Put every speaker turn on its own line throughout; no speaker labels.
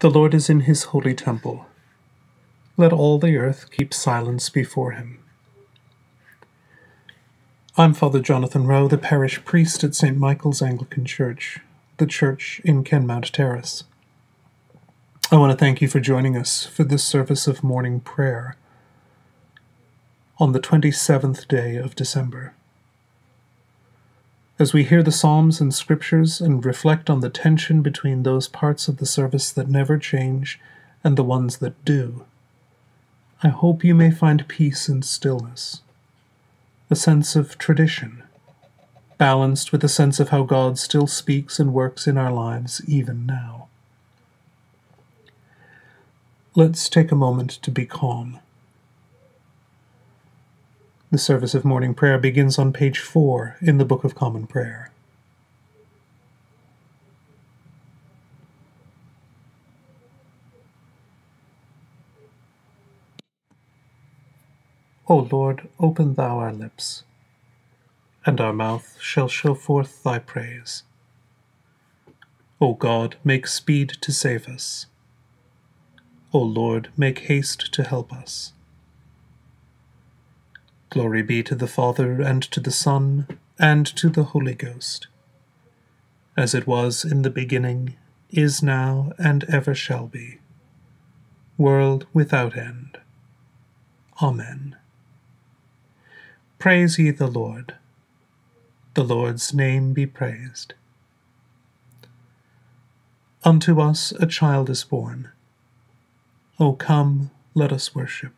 The Lord is in his holy temple. Let all the earth keep silence before him. I'm Father Jonathan Rowe, the parish priest at St. Michael's Anglican Church, the church in Kenmount Terrace. I want to thank you for joining us for this service of morning prayer on the 27th day of December. As we hear the Psalms and Scriptures and reflect on the tension between those parts of the service that never change and the ones that do, I hope you may find peace and stillness, a sense of tradition, balanced with a sense of how God still speaks and works in our lives even now. Let's take a moment to be calm. The service of morning prayer begins on page 4 in the Book of Common Prayer. O Lord, open thou our lips, and our mouth shall show forth thy praise. O God, make speed to save us. O Lord, make haste to help us. Glory be to the Father, and to the Son, and to the Holy Ghost, as it was in the beginning, is now, and ever shall be, world without end. Amen. Praise ye the Lord. The Lord's name be praised. Unto us a child is born. O come, let us worship.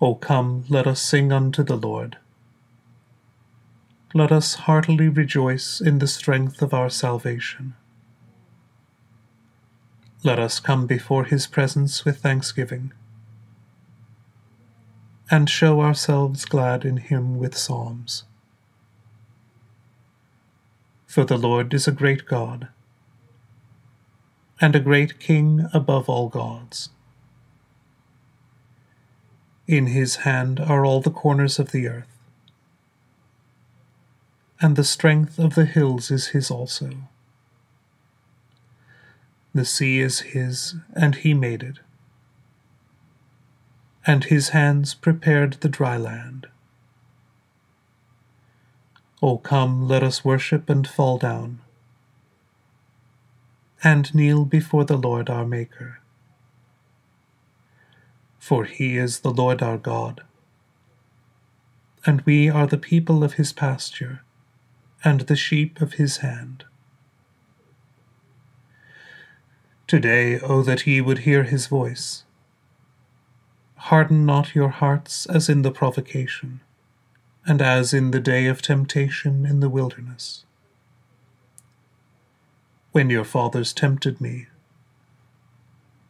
O come, let us sing unto the Lord. Let us heartily rejoice in the strength of our salvation. Let us come before his presence with thanksgiving, and show ourselves glad in him with psalms. For the Lord is a great God, and a great King above all gods. In his hand are all the corners of the earth, and the strength of the hills is his also. The sea is his, and he made it, and his hands prepared the dry land. O come, let us worship and fall down, and kneel before the Lord our Maker for he is the Lord our God. And we are the people of his pasture, and the sheep of his hand. Today, O that ye would hear his voice. Harden not your hearts as in the provocation, and as in the day of temptation in the wilderness. When your fathers tempted me,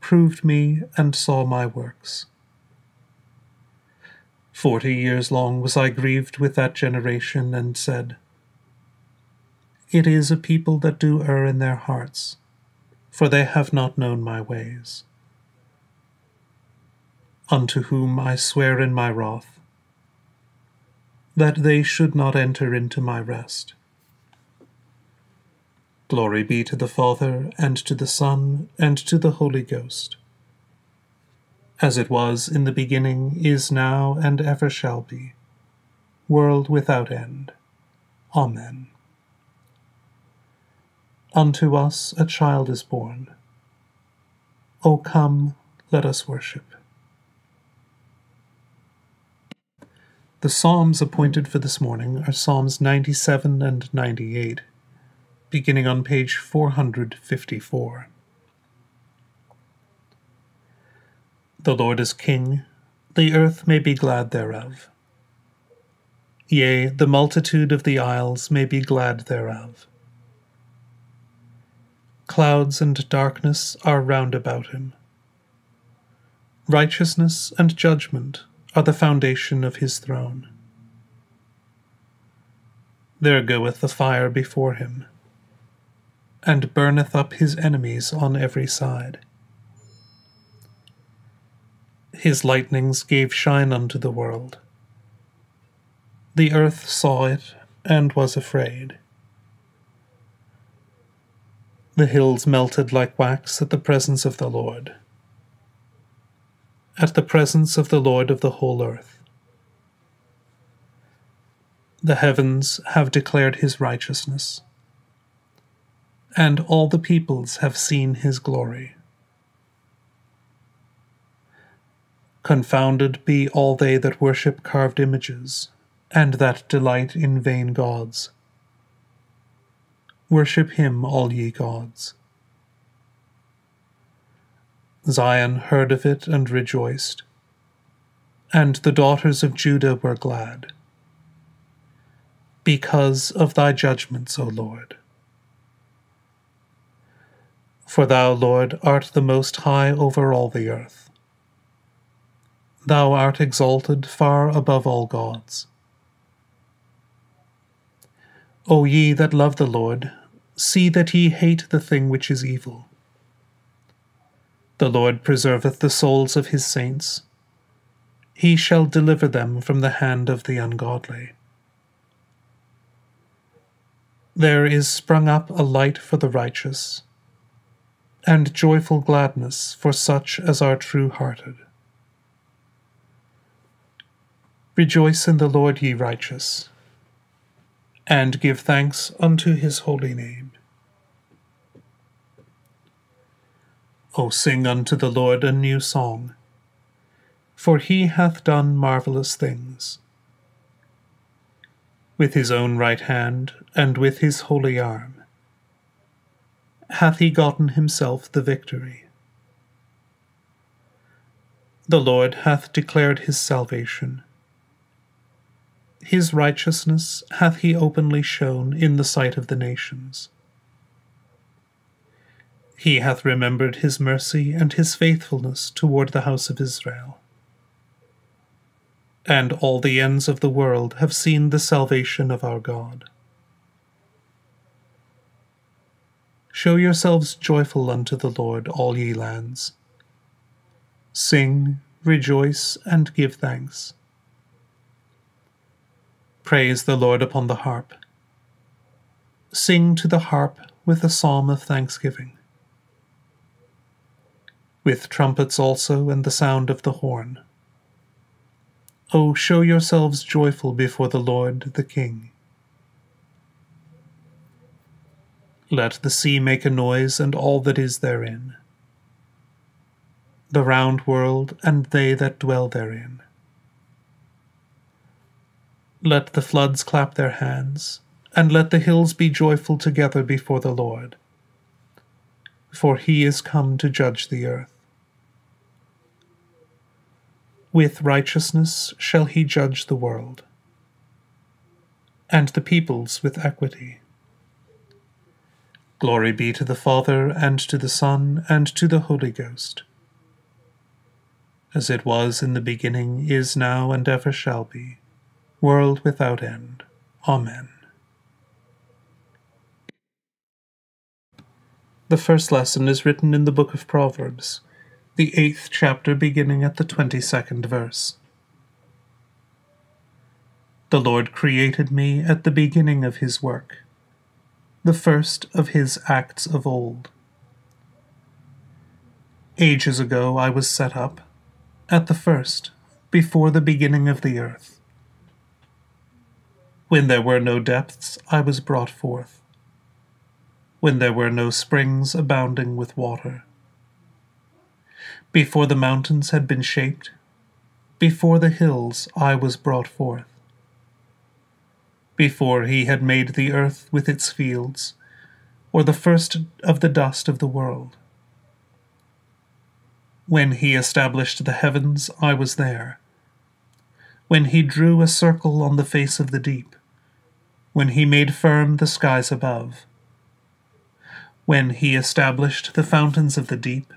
proved me and saw my works. Forty years long was I grieved with that generation, and said, It is a people that do err in their hearts, for they have not known my ways. Unto whom I swear in my wrath, that they should not enter into my rest. Glory be to the Father, and to the Son, and to the Holy Ghost, as it was in the beginning, is now, and ever shall be, world without end. Amen. Unto us a child is born. O come, let us worship. The Psalms appointed for this morning are Psalms 97 and 98 beginning on page 454. The Lord is King, the earth may be glad thereof. Yea, the multitude of the isles may be glad thereof. Clouds and darkness are round about him. Righteousness and judgment are the foundation of his throne. There goeth the fire before him and burneth up his enemies on every side. His lightnings gave shine unto the world. The earth saw it and was afraid. The hills melted like wax at the presence of the Lord, at the presence of the Lord of the whole earth. The heavens have declared his righteousness, and all the peoples have seen his glory. Confounded be all they that worship carved images, and that delight in vain gods. Worship him, all ye gods. Zion heard of it and rejoiced, and the daughters of Judah were glad, because of thy judgments, O Lord. For thou, Lord, art the most high over all the earth. Thou art exalted far above all gods. O ye that love the Lord, see that ye hate the thing which is evil. The Lord preserveth the souls of his saints. He shall deliver them from the hand of the ungodly. There is sprung up a light for the righteous, and joyful gladness for such as are true hearted. Rejoice in the Lord, ye righteous and give thanks unto his holy name. O sing unto the Lord a new song, for he hath done marvellous things. With his own right hand and with his holy arm hath he gotten himself the victory. The Lord hath declared his salvation his righteousness hath he openly shown in the sight of the nations. He hath remembered his mercy and his faithfulness toward the house of Israel. And all the ends of the world have seen the salvation of our God. Show yourselves joyful unto the Lord, all ye lands. Sing, rejoice, and give thanks. Praise the Lord upon the harp. Sing to the harp with a psalm of thanksgiving. With trumpets also and the sound of the horn. O show yourselves joyful before the Lord the King. Let the sea make a noise and all that is therein, the round world and they that dwell therein. Let the floods clap their hands, and let the hills be joyful together before the Lord. For he is come to judge the earth. With righteousness shall he judge the world, and the peoples with equity. Glory be to the Father, and to the Son, and to the Holy Ghost, as it was in the beginning, is now, and ever shall be world without end. Amen. The first lesson is written in the book of Proverbs, the eighth chapter beginning at the twenty second verse. The Lord created me at the beginning of his work, the first of his acts of old. Ages ago I was set up, at the first, before the beginning of the earth. When there were no depths, I was brought forth. When there were no springs abounding with water. Before the mountains had been shaped, before the hills, I was brought forth. Before he had made the earth with its fields, or the first of the dust of the world. When he established the heavens, I was there. When he drew a circle on the face of the deep, when he made firm the skies above, when he established the fountains of the deep,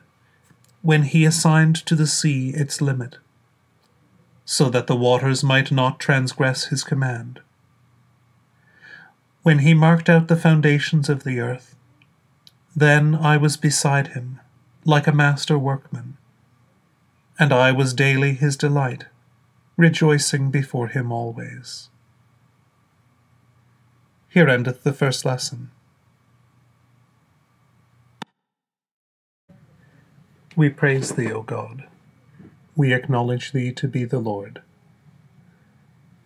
when he assigned to the sea its limit, so that the waters might not transgress his command. When he marked out the foundations of the earth, then I was beside him, like a master workman, and I was daily his delight, rejoicing before him always. Here endeth the first lesson. We praise thee, O God. We acknowledge thee to be the Lord.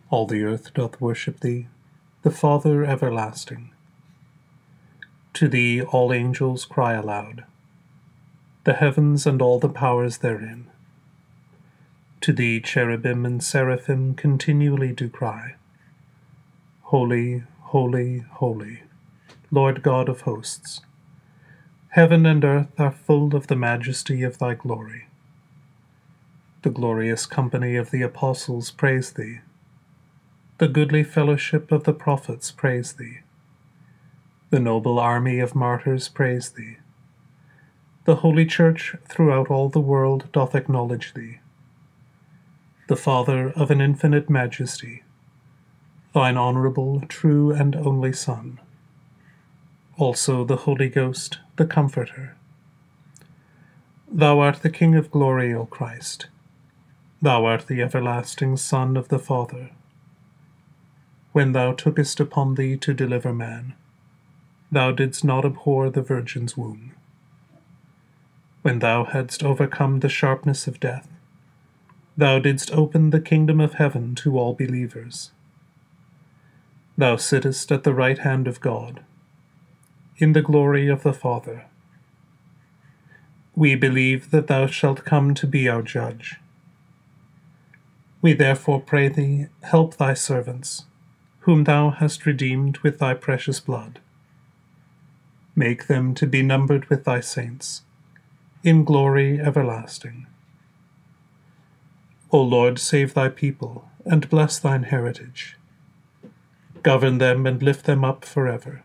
All the earth doth worship thee, the Father everlasting. To thee all angels cry aloud, the heavens and all the powers therein. To thee cherubim and seraphim continually do cry, Holy, holy, holy, Lord God of hosts. Heaven and earth are full of the majesty of thy glory. The glorious company of the apostles praise thee. The goodly fellowship of the prophets praise thee. The noble army of martyrs praise thee. The holy church throughout all the world doth acknowledge thee. The Father of an infinite majesty, thine honourable, true, and only Son also the Holy Ghost, the Comforter. Thou art the King of glory, O Christ. Thou art the everlasting Son of the Father. When thou tookest upon thee to deliver man, thou didst not abhor the Virgin's womb. When thou hadst overcome the sharpness of death, thou didst open the kingdom of heaven to all believers. Thou sittest at the right hand of God in the glory of the Father. We believe that thou shalt come to be our judge. We therefore pray thee, help thy servants, whom thou hast redeemed with thy precious blood. Make them to be numbered with thy saints, in glory everlasting. O Lord, save thy people, and bless thine heritage. Govern them and lift them up forever.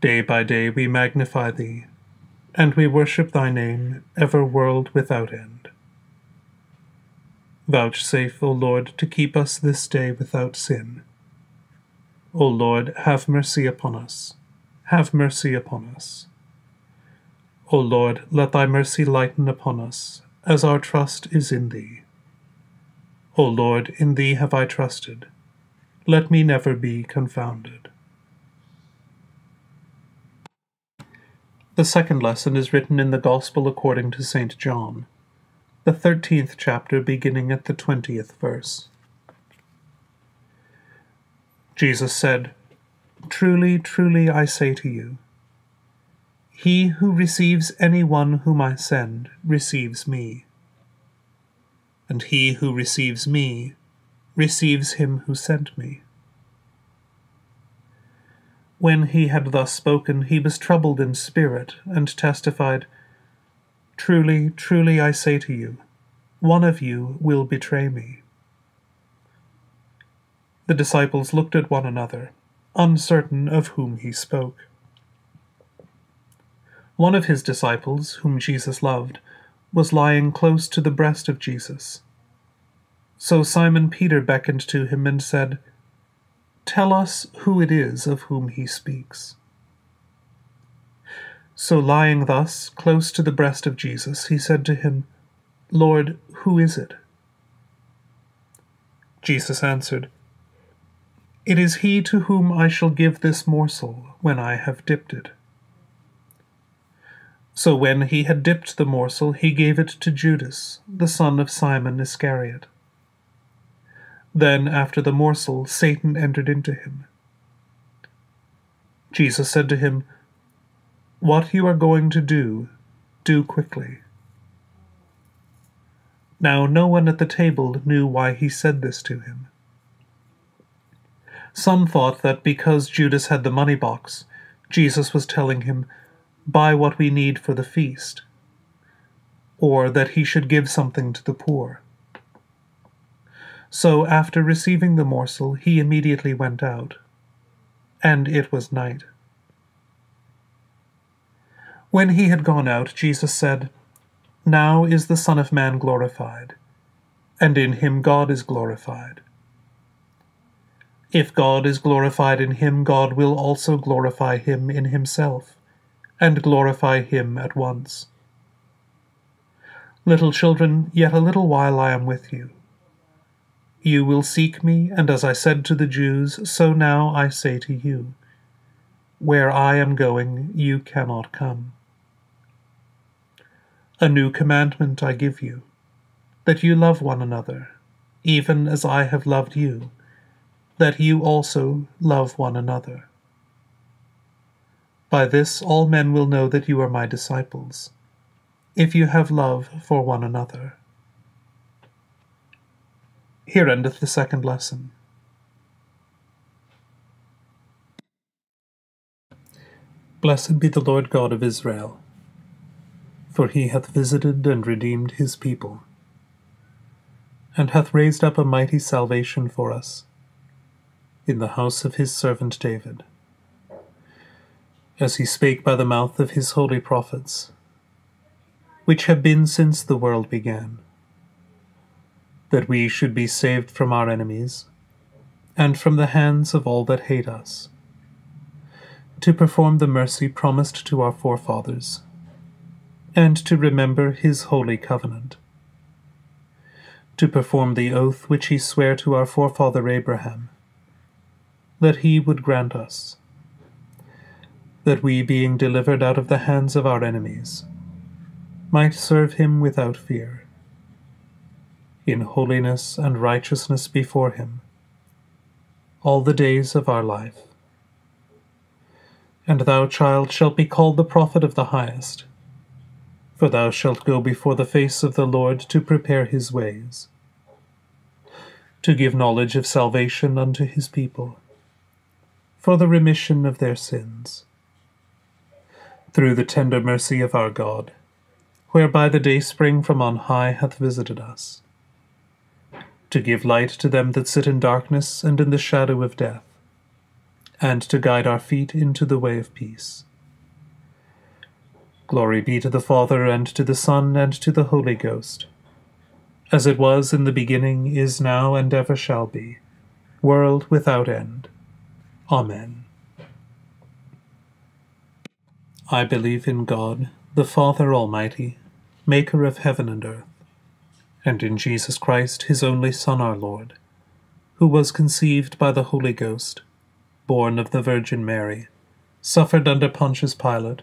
Day by day we magnify thee, and we worship thy name, ever world without end. Vouchsafe, O Lord, to keep us this day without sin. O Lord, have mercy upon us. Have mercy upon us. O Lord, let thy mercy lighten upon us, as our trust is in thee. O Lord, in thee have I trusted. Let me never be confounded. The second lesson is written in the Gospel according to St. John, the thirteenth chapter, beginning at the twentieth verse. Jesus said, Truly, truly, I say to you, he who receives any one whom I send receives me, and he who receives me receives him who sent me. When he had thus spoken, he was troubled in spirit, and testified, Truly, truly, I say to you, one of you will betray me. The disciples looked at one another, uncertain of whom he spoke. One of his disciples, whom Jesus loved, was lying close to the breast of Jesus. So Simon Peter beckoned to him and said, Tell us who it is of whom he speaks. So, lying thus, close to the breast of Jesus, he said to him, Lord, who is it? Jesus answered, It is he to whom I shall give this morsel when I have dipped it. So when he had dipped the morsel, he gave it to Judas, the son of Simon Iscariot. Then, after the morsel, Satan entered into him. Jesus said to him, What you are going to do, do quickly. Now no one at the table knew why he said this to him. Some thought that because Judas had the money box, Jesus was telling him, Buy what we need for the feast, or that he should give something to the poor. So after receiving the morsel, he immediately went out. And it was night. When he had gone out, Jesus said, Now is the Son of Man glorified, and in him God is glorified. If God is glorified in him, God will also glorify him in himself, and glorify him at once. Little children, yet a little while I am with you. You will seek me, and as I said to the Jews, so now I say to you Where I am going, you cannot come. A new commandment I give you, that you love one another, even as I have loved you, that you also love one another. By this all men will know that you are my disciples, if you have love for one another. Here endeth the second lesson. Blessed be the Lord God of Israel, for he hath visited and redeemed his people, and hath raised up a mighty salvation for us in the house of his servant David, as he spake by the mouth of his holy prophets, which have been since the world began, that we should be saved from our enemies, and from the hands of all that hate us to perform the mercy promised to our forefathers, and to remember his holy covenant, to perform the oath which he sware to our forefather Abraham, that he would grant us, that we, being delivered out of the hands of our enemies, might serve him without fear, in holiness and righteousness before him, all the days of our life. And thou, child, shalt be called the prophet of the highest. For thou shalt go before the face of the Lord to prepare his ways, to give knowledge of salvation unto his people, for the remission of their sins, through the tender mercy of our God, whereby the dayspring from on high hath visited us, to give light to them that sit in darkness and in the shadow of death and to guide our feet into the way of peace. Glory be to the Father, and to the Son, and to the Holy Ghost, as it was in the beginning, is now, and ever shall be, world without end. Amen. I believe in God, the Father Almighty, maker of heaven and earth, and in Jesus Christ, his only Son, our Lord, who was conceived by the Holy Ghost born of the Virgin Mary, suffered under Pontius Pilate,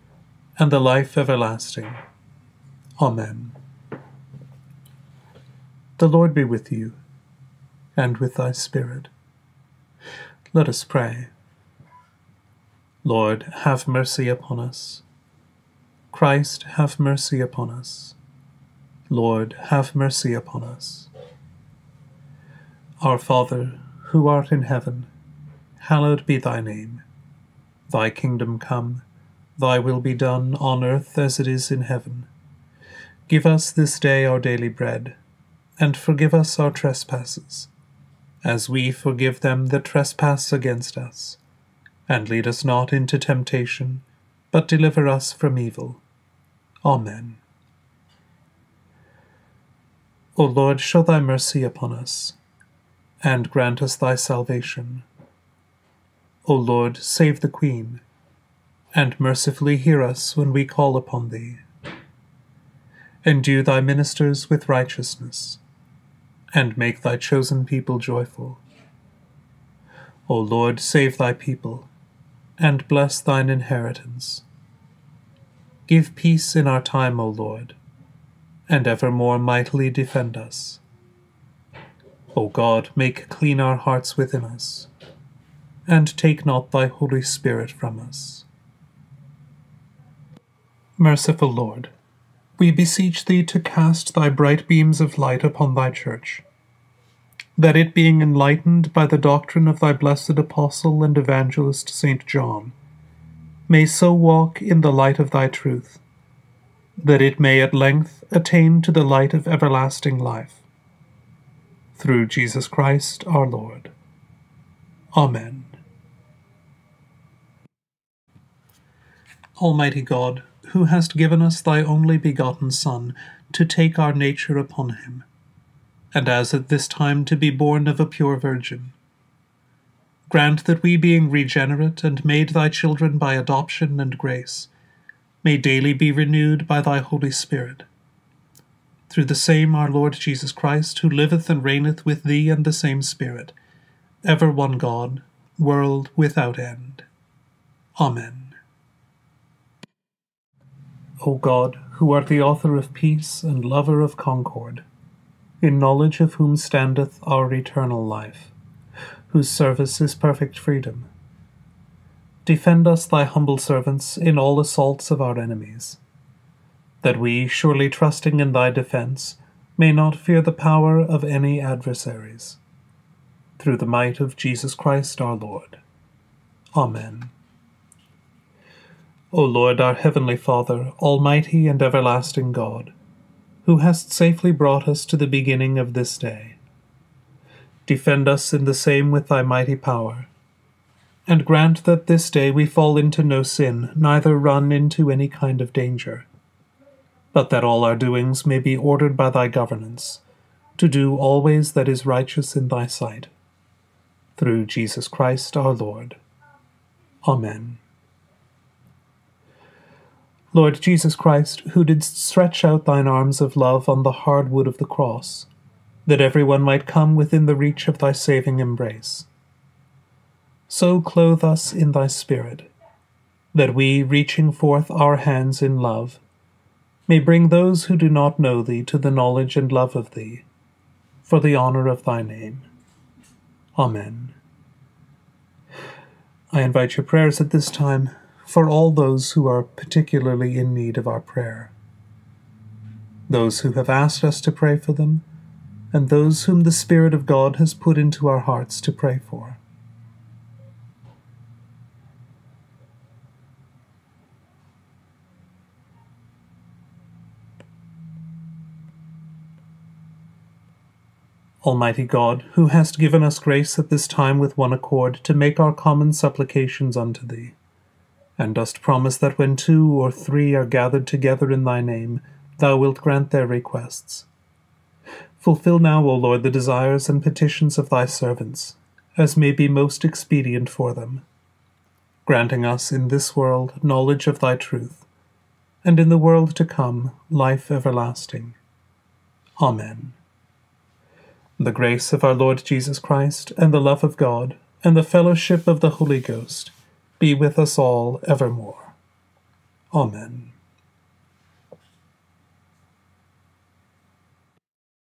and the life everlasting. Amen. The Lord be with you, and with thy spirit. Let us pray. Lord, have mercy upon us. Christ, have mercy upon us. Lord, have mercy upon us. Our Father, who art in heaven, hallowed be thy name. Thy kingdom come, thy will be done on earth as it is in heaven. Give us this day our daily bread, and forgive us our trespasses, as we forgive them that trespass against us. And lead us not into temptation, but deliver us from evil. Amen. O Lord, show thy mercy upon us, and grant us thy salvation. O Lord, save the Queen, and mercifully hear us when we call upon thee. Endue thy ministers with righteousness, and make thy chosen people joyful. O Lord, save thy people, and bless thine inheritance. Give peace in our time, O Lord, and evermore mightily defend us. O God, make clean our hearts within us and take not thy Holy Spirit from us. Merciful Lord, we beseech thee to cast thy bright beams of light upon thy church, that it being enlightened by the doctrine of thy blessed apostle and evangelist St. John, may so walk in the light of thy truth, that it may at length attain to the light of everlasting life. Through Jesus Christ our Lord. Amen. Almighty God, who hast given us thy only begotten Son, to take our nature upon him, and as at this time to be born of a pure virgin, grant that we, being regenerate and made thy children by adoption and grace, may daily be renewed by thy Holy Spirit. Through the same our Lord Jesus Christ, who liveth and reigneth with thee and the same Spirit, ever one God, world without end. Amen. O God, who art the author of peace and lover of concord, in knowledge of whom standeth our eternal life, whose service is perfect freedom. Defend us, thy humble servants, in all assaults of our enemies, that we, surely trusting in thy defence, may not fear the power of any adversaries. Through the might of Jesus Christ our Lord. Amen. O Lord, our heavenly Father, almighty and everlasting God, who hast safely brought us to the beginning of this day, Defend us in the same with thy mighty power. And grant that this day we fall into no sin, neither run into any kind of danger, but that all our doings may be ordered by thy governance, to do always that is righteous in thy sight. Through Jesus Christ our Lord. Amen. Lord Jesus Christ, who didst stretch out thine arms of love on the hard wood of the cross, that everyone might come within the reach of thy saving embrace. So clothe us in thy Spirit, that we, reaching forth our hands in love, may bring those who do not know thee to the knowledge and love of thee, for the honor of thy name. Amen. I invite your prayers at this time for all those who are particularly in need of our prayer. Those who have asked us to pray for them, and those whom the Spirit of God has put into our hearts to pray for. Almighty God, who hast given us grace at this time with one accord to make our common supplications unto Thee, and dost promise that when two or three are gathered together in Thy name, Thou wilt grant their requests. Fulfill now, O Lord, the desires and petitions of thy servants, as may be most expedient for them, granting us in this world knowledge of thy truth, and in the world to come life everlasting. Amen. The grace of our Lord Jesus Christ, and the love of God, and the fellowship of the Holy Ghost be with us all evermore. Amen.